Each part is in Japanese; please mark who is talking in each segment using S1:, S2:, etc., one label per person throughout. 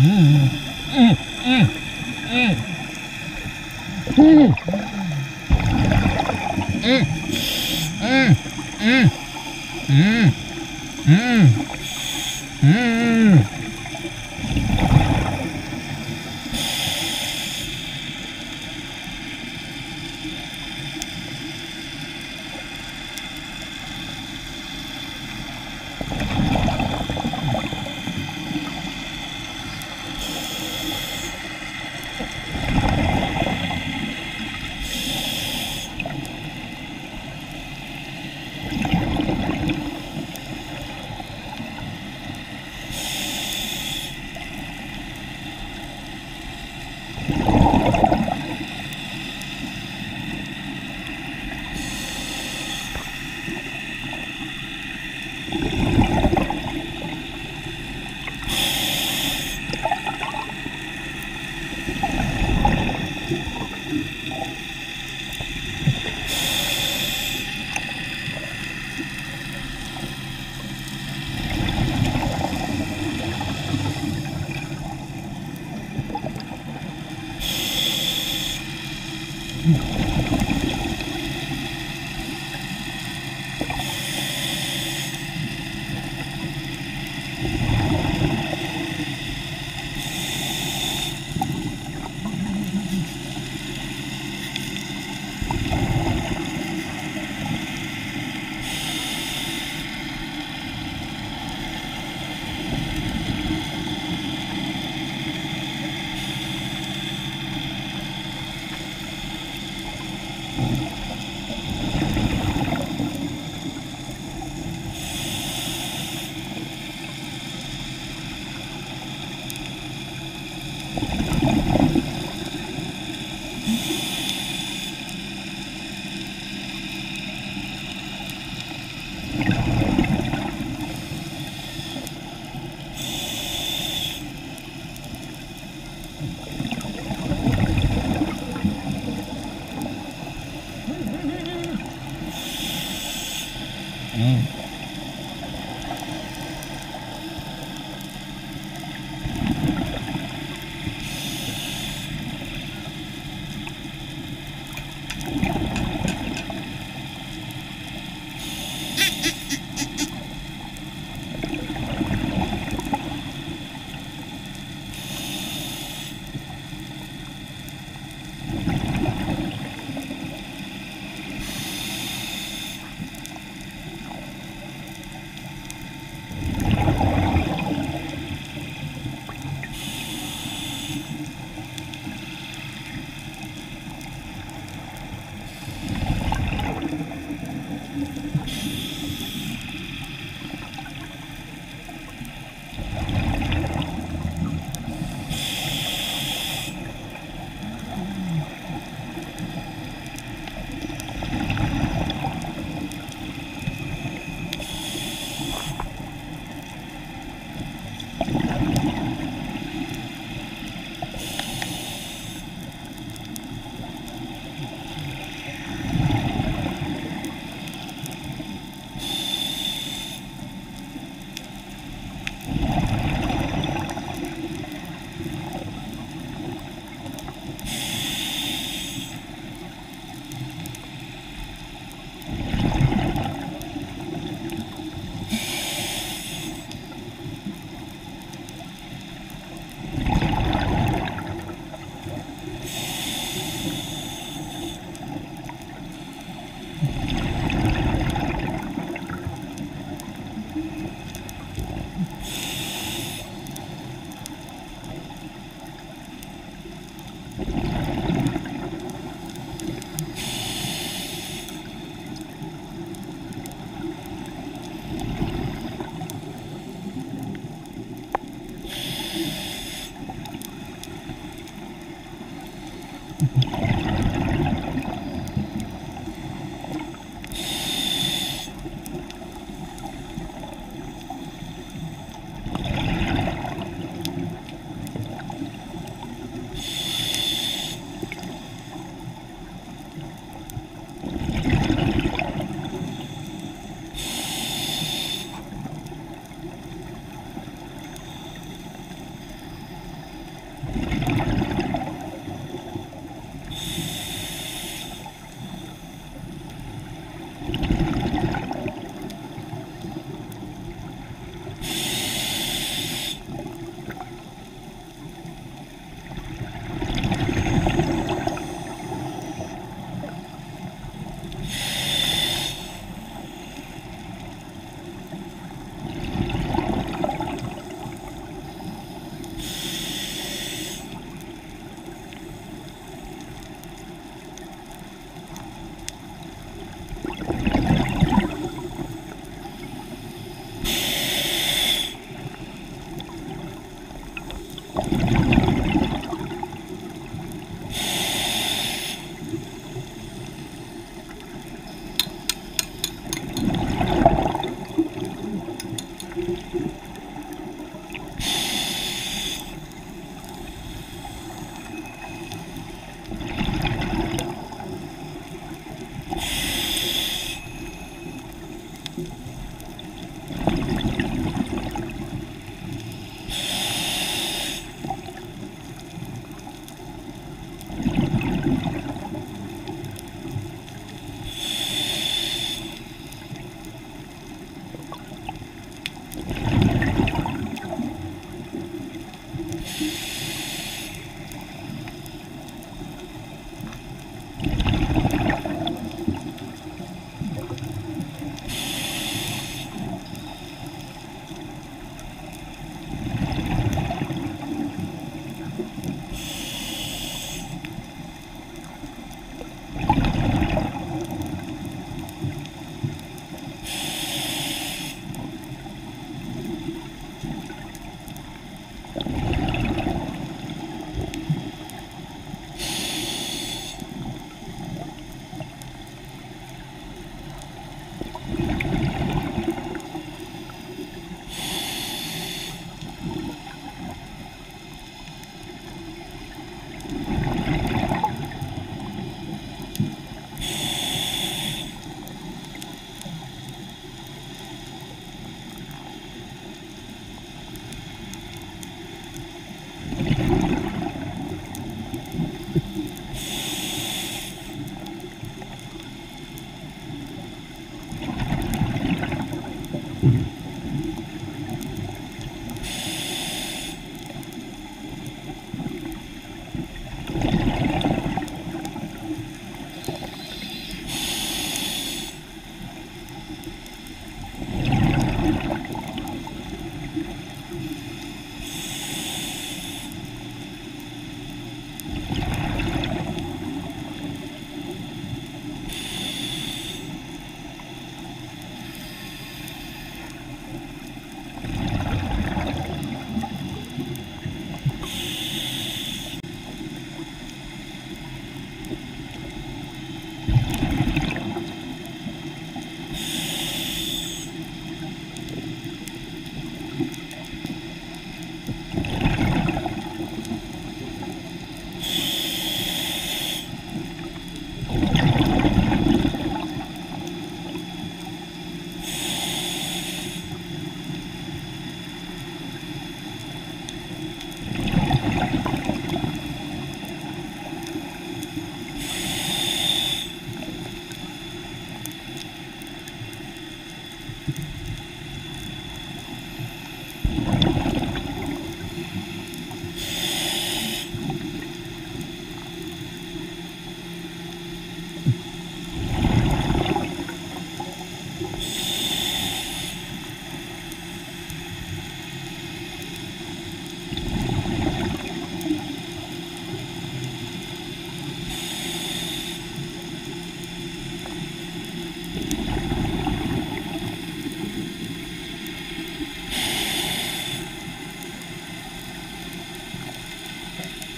S1: Hum, hum. hum. どうも。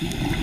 S1: Thank you.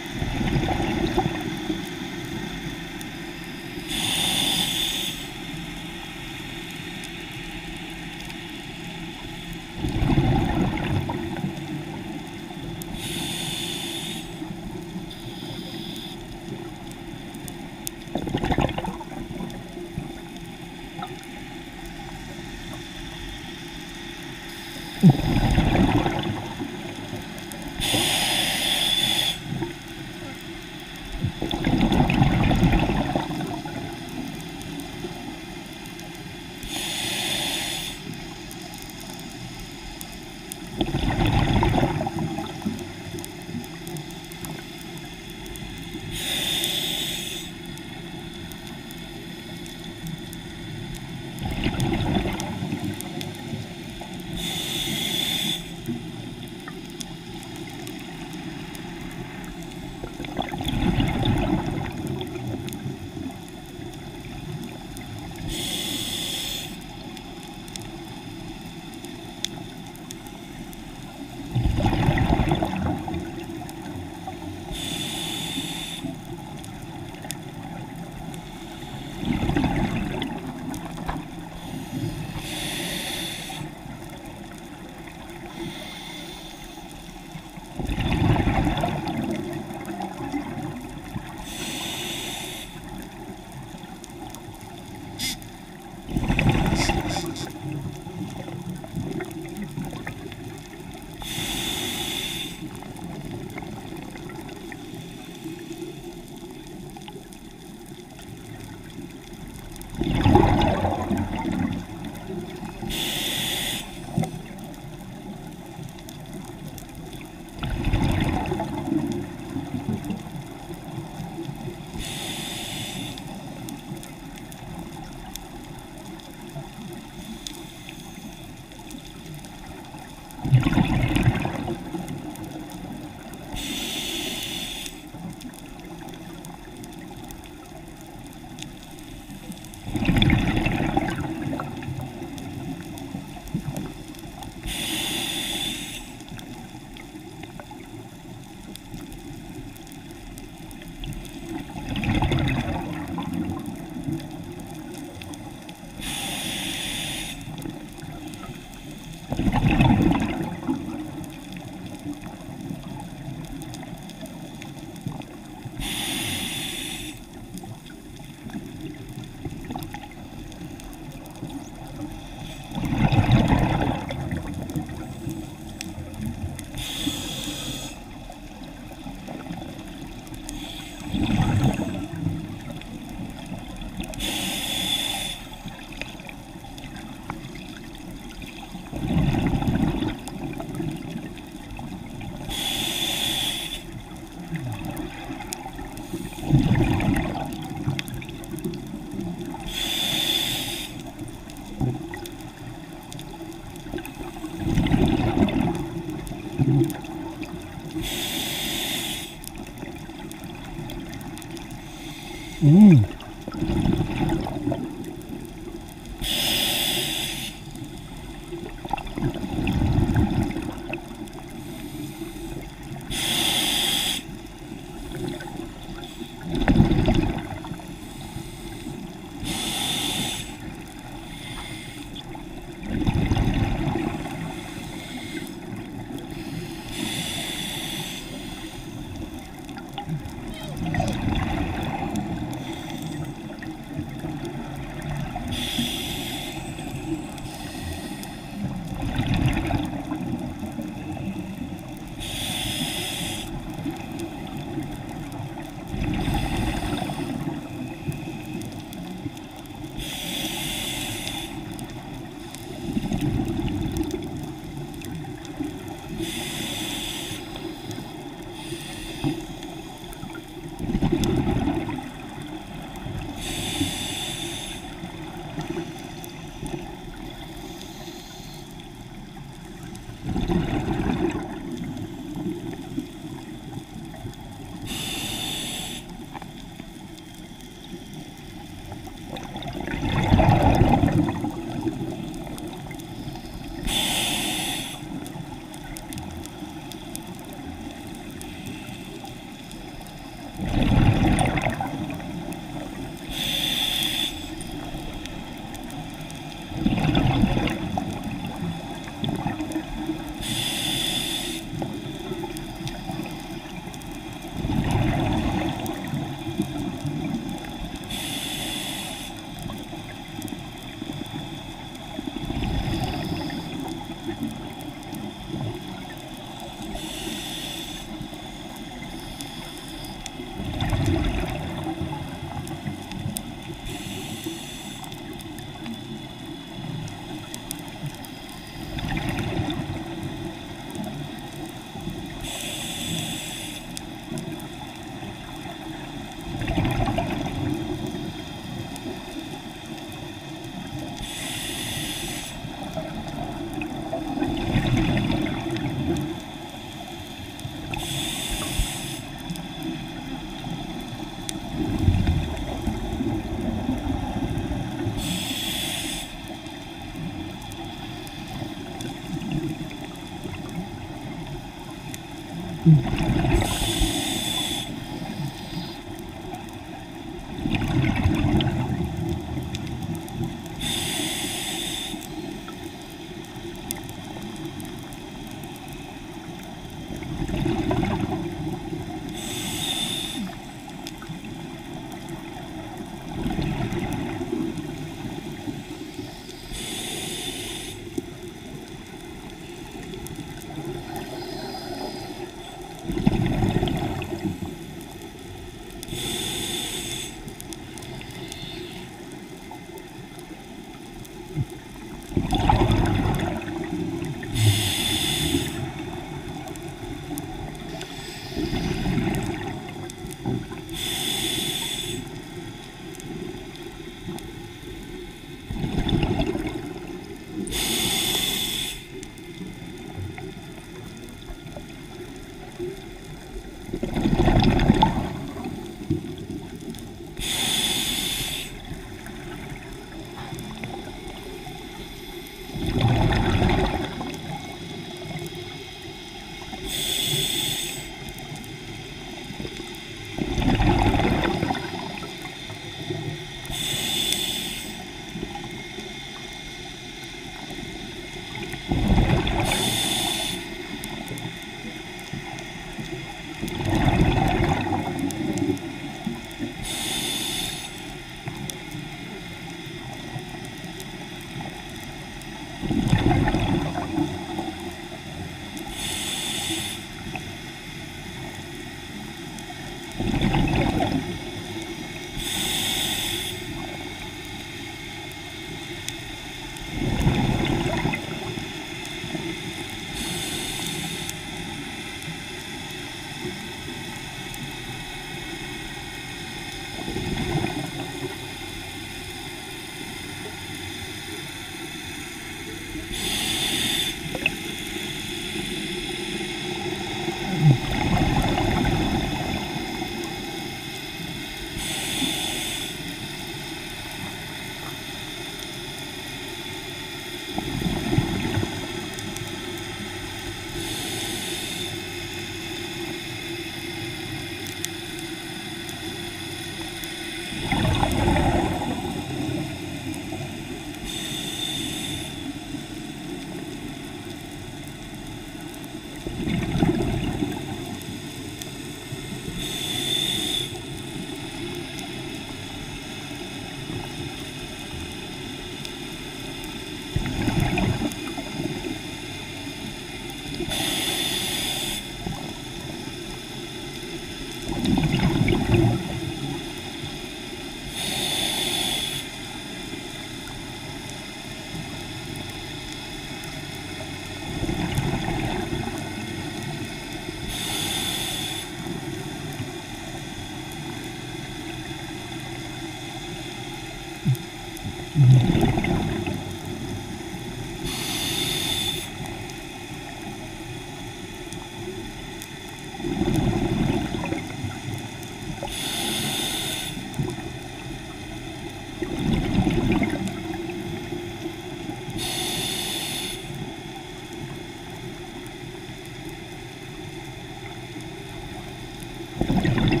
S1: Thank you.